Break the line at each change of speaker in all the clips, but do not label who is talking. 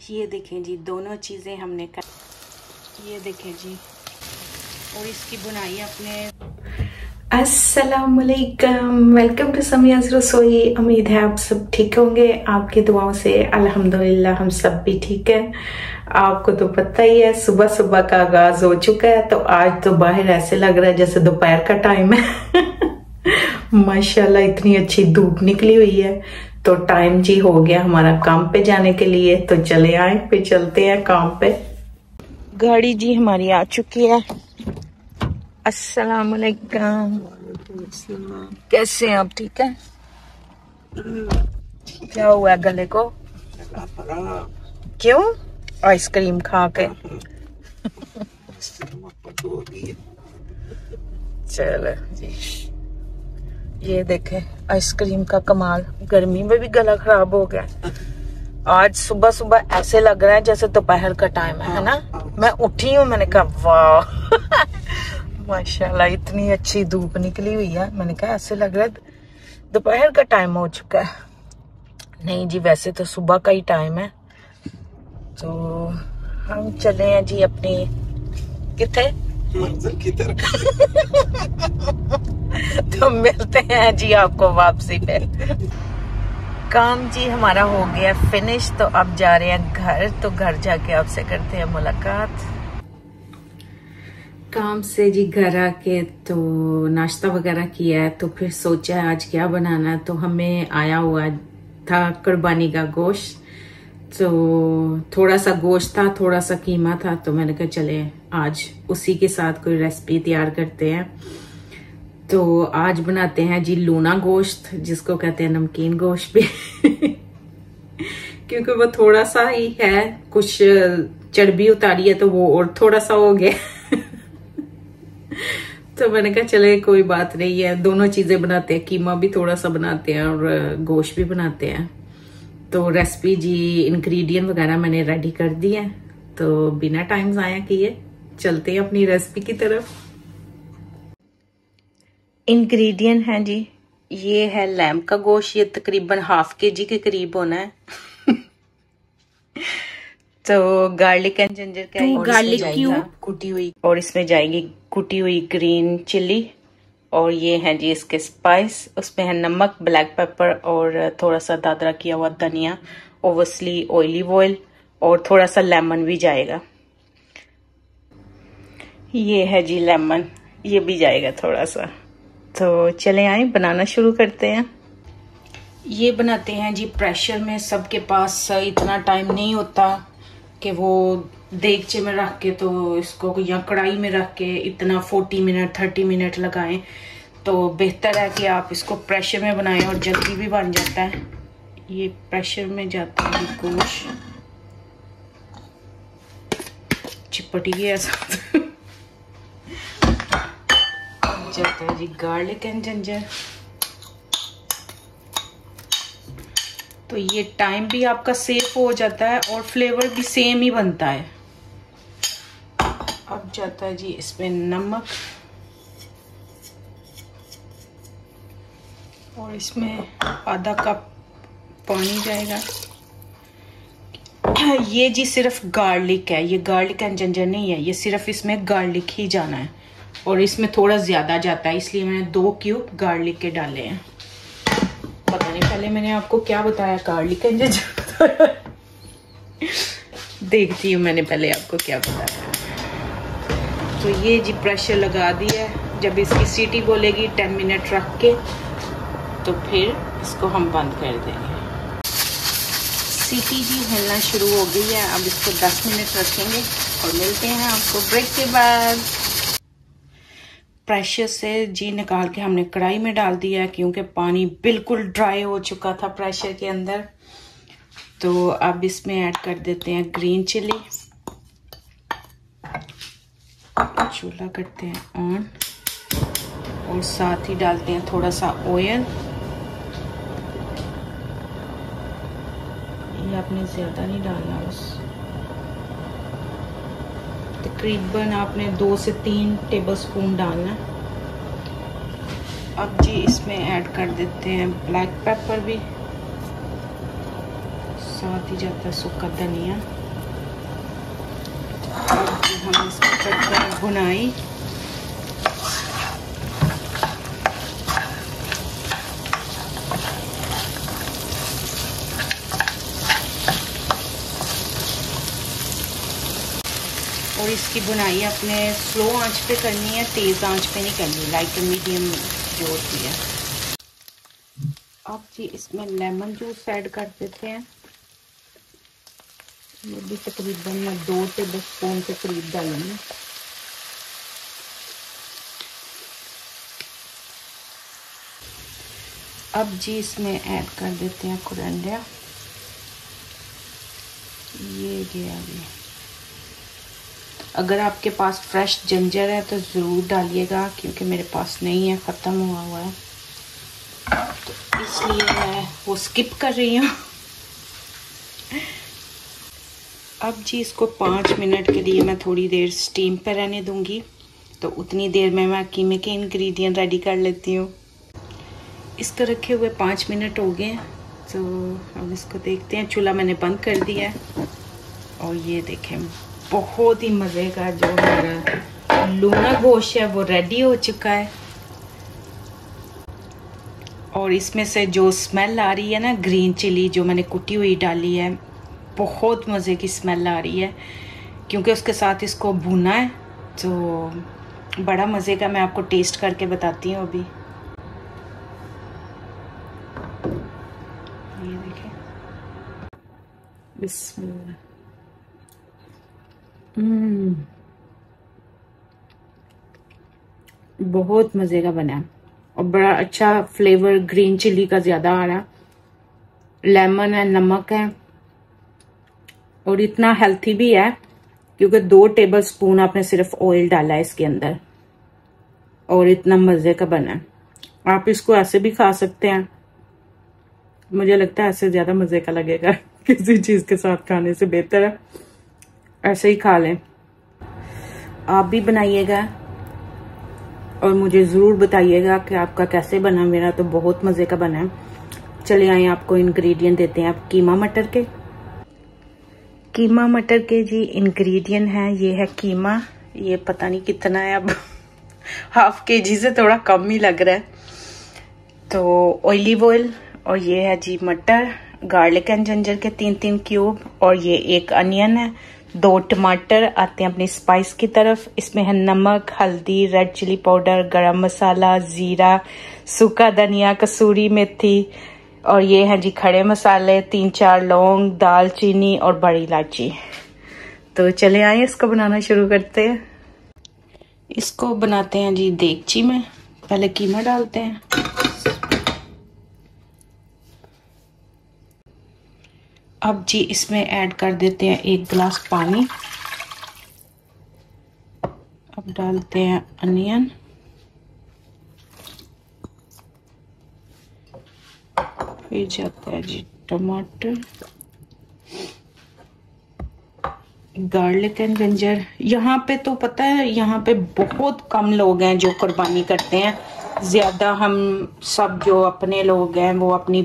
ये देखें जी, दोनों चीज़ें हमने कर ये देखें जी। और इसकी बुनाई अपने
असलकम वेलकम टू समियाज रसोई। उम्मीद है आप सब ठीक होंगे। आपकी दुआओं से अल्हम्दुलिल्लाह हम सब भी ठीक है। आपको तो पता ही है सुबह सुबह का आगाज़ हो चुका है तो आज तो बाहर ऐसे लग रहा है जैसे दोपहर का टाइम है। माशाल्लाह, इतनी अच्छी धूप निकली हुई है। तो टाइम जी हो गया हमारा काम पे जाने के लिए। तो चले आए फिर चलते हैं काम पे। गाड़ी जी हमारी आ चुकी है। अस्सलाम वालेकुम कैसे हैं आप? ठीक है? क्या हुआ गले को? क्यों? आइसक्रीम खा के। चलो जी। ये देखे आइसक्रीम का कमाल। गर्मी में भी गला खराब हो गया। आज सुबह सुबह ऐसे लग रहा है जैसे दोपहर का टाइम है ना? मैं उठी हूँ मैंने कहा वाह! माशाल्लाह इतनी अच्छी धूप निकली हुई है। मैंने कहा ऐसे लग रहा है दोपहर का टाइम हो चुका है। नहीं जी वैसे तो सुबह का ही टाइम है। तो हम चले हैं जी अपनी कितने?
मंजिल की तरफ़।
तो मिलते हैं जी आपको वापसी पे। काम जी हमारा हो गया फिनिश तो अब जा रहे हैं घर तो घर जाके आपसे करते हैं मुलाकात। काम से जी घर आके तो नाश्ता वगैरह किया है तो फिर सोचा है आज क्या बनाना तो हमें आया हुआ था कुर्बानी का गोश्त। तो थोड़ा सा गोश्त था थोड़ा सा कीमा था तो मैंने कहा, चले, आज उसी के साथ कोई रेसिपी तैयार करते हैं। तो आज बनाते हैं जी लूना गोश्त, जिसको कहते हैं नमकीन गोश्त भी। क्योंकि वो थोड़ा सा ही है, कुछ चर्बी उतारी है तो वो और थोड़ा सा हो गया। तो मैंने कहा, चले, कोई बात नहीं है, दोनों चीज़ें बनाते हैं, कीमा भी थोड़ा सा बनाते हैं और गोश्त भी बनाते हैं। तो रेसिपी जी इंग्रेडिएंट वगैरह मैंने रेडी कर दी है। तो बिना टाइम जाया किए चलते हैं अपनी रेसिपी की तरफ़। इंग्रेडिएंट है जी ये है लैम्प का गोश्त। ये तकरीबन हाफ़ के जी के करीब होना है। तो गार्लिक एंड जिंजर का गार्लिक क्यूब कुटी हुई और इसमें जाएगी कुटी हुई ग्रीन चिल्ली और ये है जी इसके स्पाइस उसमें है नमक ब्लैक पेपर और थोड़ा सा दादरा किया हुआ धनिया ओवसली ऑयलिव ऑयल और थोड़ा सा लेमन भी जाएगा। ये है जी लेमन ये भी जाएगा थोड़ा सा तो चले आए, बनाना शुरू करते हैं। ये बनाते हैं जी प्रेशर में, सबके पास इतना टाइम नहीं होता। कि वो देगचे में रख के तो इसको या कढ़ाई में रख के इतना 40 मिनट 30 मिनट लगाएँ तो बेहतर है कि आप इसको प्रेशर में बनाएँ और जल्दी भी बन जाता है। ये प्रेशर में जाता है गोश। चिपट गया साथ जाता है जी गार्लिक एंड जिंजर। तो ये टाइम भी आपका सेफ़ हो जाता है और फ्लेवर भी सेम ही बनता है। अब जाता है जी इसमें नमक। और इसमें आधा कप पानी जाएगा। ये जी सिर्फ़ गार्लिक है। ये गार्लिक एंड जंजर नहीं है। ये सिर्फ़ इसमें गार्लिक ही जाना है। और इसमें थोड़ा ज़्यादा जाता है, इसलिए मैंने दो क्यूब गार्लिक के डाले हैं। पता नहीं पहले मैंने आपको क्या बताया? गार्लिक एंड जंजर देखती हूँ मैंने पहले आपको क्या बताया। तो ये जी प्रेशर लगा दिया है। जब इसकी सीटी बोलेगी टेन मिनट रख के तो फिर इसको हम बंद कर देंगे। सीटी जी हिलना शुरू हो गई है। अब इसको 10 मिनट रखेंगे और मिलते हैं आपको ब्रेक के बाद। प्रेशर से जी निकाल के हमने कढ़ाई में डाल दिया क्योंकि पानी बिल्कुल ड्राई हो चुका था प्रेशर के अंदर। तो अब इसमें ऐड कर देते हैं ग्रीन चिली चूल्हा करते हैं ऑन और साथ ही डालते हैं थोड़ा सा ऑयल ये आपने ज़्यादा नहीं डालना बस। तकरीबन आपने दो से तीन टेबल स्पून डालना अब जी इसमें ऐड कर देते हैं ब्लैक पेपर भी। साथ ही जाता है सूखा धनिया। हम इसको करते और इसकी बुनाई अपने स्लो आँच पे करनी है, तेज़ आँच पे नहीं करनी लाइक मीडियम जो होती है। अब जी इसमें लेमन जूस ऐड कर देते हैं। ये भी तकरीबन मैं दो टेबल स्पून के करीब डालूँगी। अब जी इसमें ऐड कर देते हैं कुरंडिया ये गया जी अगर आपके पास फ्रेश जंजर है तो ज़रूर डालिएगा, क्योंकि मेरे पास नहीं है, ख़त्म हुआ हुआ है। तो इसलिए मैं वो स्किप कर रही हूँ। अब जी, इसको पाँच मिनट के लिए मैं थोड़ी देर स्टीम पर रहने दूँगी। तो उतनी देर में मैं कीमे के इंग्रेडिएंट रेडी कर लेती हूँ। इसको रखे हुए पाँच मिनट हो गए तो अब इसको देखते हैं। चूल्हा मैंने बंद कर दिया है। और ये देखें। बहुत ही मज़े का जो हमारा लूना गोश्त है, वो रेडी हो चुका है। और इसमें से जो स्मेल आ रही है ना ग्रीन चिली जो मैंने कुटी हुई डाली है, बहुत मज़े की स्मेल आ रही है। क्योंकि उसके साथ इसको भुना है तो बड़ा मज़े का मैं आपको टेस्ट करके बताती हूँ अभी। ये देखें। बिस्मिल्लाह हम्म। बहुत मज़े का बना और बड़ा अच्छा फ्लेवर ग्रीन चिली का ज़्यादा आ रहा लेमन है, नमक है। और इतना हेल्थी भी है, क्योंकि दो टेबल स्पून आपने सिर्फ़ ऑयल डाला है इसके अंदर। और इतना मज़े का बना है। आप इसको ऐसे भी खा सकते हैं। मुझे लगता है ऐसे ज़्यादा मज़े का लगेगा किसी चीज़ के साथ खाने से बेहतर है। ऐसे ही खा लें। आप भी बनाइएगा और मुझे ज़रूर बताइएगा कि आपका कैसे बना। मेरा तो बहुत मज़े का बना है। चले आए आपको इंग्रेडिएंट देते हैं आप कीमा मटर के। कीमा मटर के जी इंग्रेडिएंट है। ये है कीमा। ये पता नहीं कितना है अब। हाफ़ के जी से थोड़ा कम ही लग रहा है। तो ऑलिव ऑयल और ये है जी मटर। गार्लिक एंड जंजर के तीन तीन क्यूब और ये एक अनियन है। दो टमाटर, आते हैं अपनी स्पाइस की तरफ़। इसमें है नमक, हल्दी रेड चिली पाउडर गरम मसाला, जीरा, सूखा धनिया, कसूरी मेथी, और ये है जी खड़े मसाले, तीन चार लौंग, दालचीनी और बड़ी इलायची। तो चले आए इसको बनाना शुरू करते हैं। इसको बनाते हैं जी देगची में। पहले कीमा डालते हैं। अब जी इसमें ऐड कर देते हैं एक गिलास पानी। अब डालते हैं अनियन। फिर जाता है जी टमाटर। Garlic and ginger. यहाँ पे तो पता है, यहाँ पे बहुत कम लोग हैं जो कुर्बानी करते हैं। ज़्यादा हम सब जो अपने लोग हैं, वो अपनी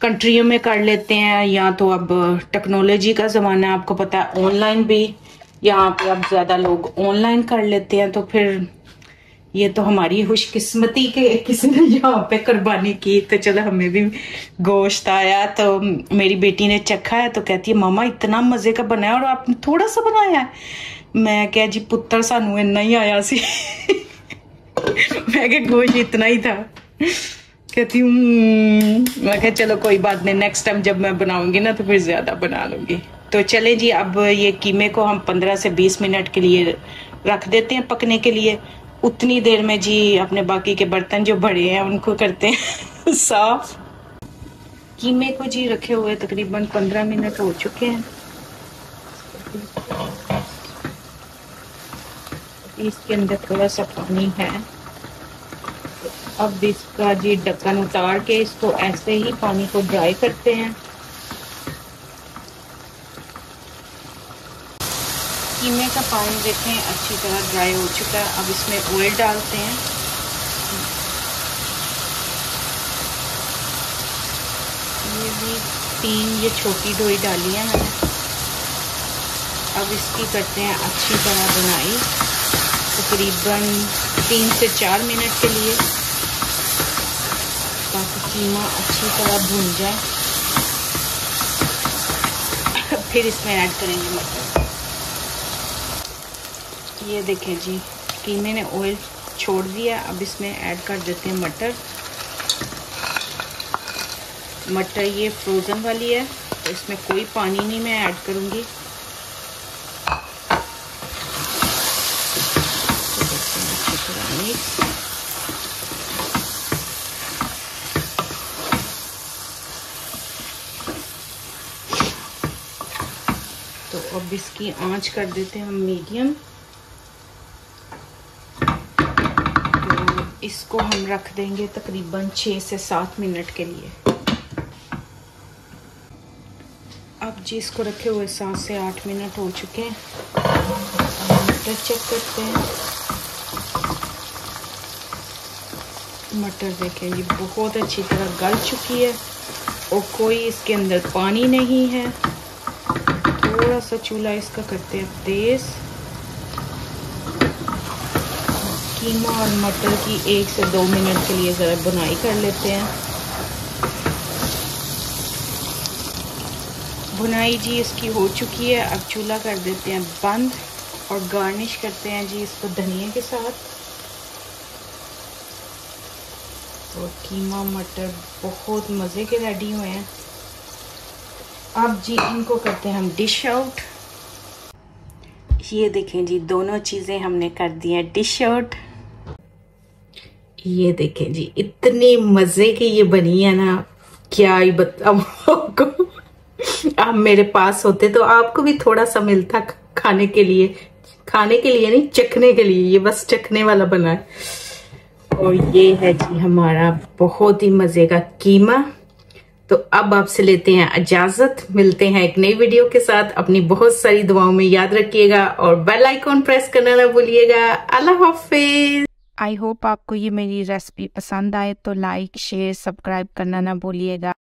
कंट्रियों में कर लेते हैं, या तो अब टेक्नोलॉजी का ज़माना है आपको पता है ऑनलाइन भी यहाँ पे अब ज़्यादा लोग ऑनलाइन कर लेते हैं तो फिर ये तो हमारी खुशकिस्मती के किसी ने यहाँ पे कुर्बानी की तो चलो हमें भी गोश्त आया तो मेरी बेटी ने चखा है तो कहती है, मामा, इतना मज़े का बनाया और आपने थोड़ा सा बनाया है? मैं क्या जी, पुत्र सानू इन्ना ही आया सी। मैं क्या गोश्त इतना ही था। कहती हूँ हम्म। मैं कह, चलो, कोई बात नहीं नेक्स्ट टाइम जब मैं बनाऊँगी ना तो फिर ज़्यादा बना लूँगी। तो चले जी, अब ये कीमे को हम 15 से 20 मिनट के लिए रख देते हैं पकने के लिए। उतनी देर में जी अपने बाकी के बर्तन जो बड़े हैं, उनको करते हैं साफ़। कीमे को जी रखे हुए तकरीबन 15 मिनट हो चुके हैं। इसके अंदर थोड़ा सा पानी है। अब इसका जी ढक्कन उतार के इसको ऐसे ही पानी को ड्राई करते हैं। कीमे का पानी देखें, अच्छी तरह ड्राई हो चुका है। अब इसमें ऑयल डालते हैं। ये भी तीन ये छोटी डोई डाली है मैंने। अब इसकी करते हैं अच्छी तरह बुनाई। तकरीबन तीन से चार मिनट के लिए। ताकि कीमा अच्छी तरह भुन जाए। फिर इसमें ऐड करेंगे मटर। ये देखें जी कीमे ने ऑयल छोड़ दिया, अब इसमें ऐड कर देते हैं मटर। मटर ये फ्रोज़न वाली है तो इसमें कोई पानी नहीं मैं ऐड करूँगी। तो अब इसकी आँच कर देते हैं हम मीडियम। इसको हम रख देंगे तकरीबन छः से सात मिनट के लिए। अब जी इसको रखे हुए सात से आठ मिनट हो चुके हैं। मटर चेक करते हैं। मटर देखें ये बहुत अच्छी तरह गल चुकी है और कोई इसके अंदर पानी नहीं है। थोड़ा सा चूल्हा इसका करते हैं तेज़। कीमा और मटर की एक से दो मिनट के लिए ज़रा बुनाई कर लेते हैं। बुनाई जी इसकी हो चुकी है, अब चूल्हा कर देते हैं बंद और गार्निश करते हैं जी इसको धनिया के साथ। और कीमा, मटर बहुत मज़े के रेडी हुए हैं। अब जी, इनको करते हैं हम डिश आउट ये देखें जी, दोनों चीज़ें हमने कर दी हैं डिश आउट ये देखें जी, इतनी मज़े की ये बनी है ना, क्या ही आपको. आप मेरे पास होते तो आपको भी थोड़ा सा मिलता खाने के लिए. खाने के लिए नहीं, चखने के लिए, ये बस चखने वाला बना है. और ये है जी हमारा बहुत ही मज़े का कीमा. तो अब आपसे लेते हैं इजाज़त। मिलते हैं एक नई वीडियो के साथ। अपनी बहुत सारी दुआओं में याद रखिएगा और बेल आइकॉन प्रेस करना ना भूलिएगा। अल्लाह हाफिज।
आई होप आपको ये मेरी रेसिपी पसंद आए तो लाइक शेयर सब्सक्राइब करना ना भूलिएगा।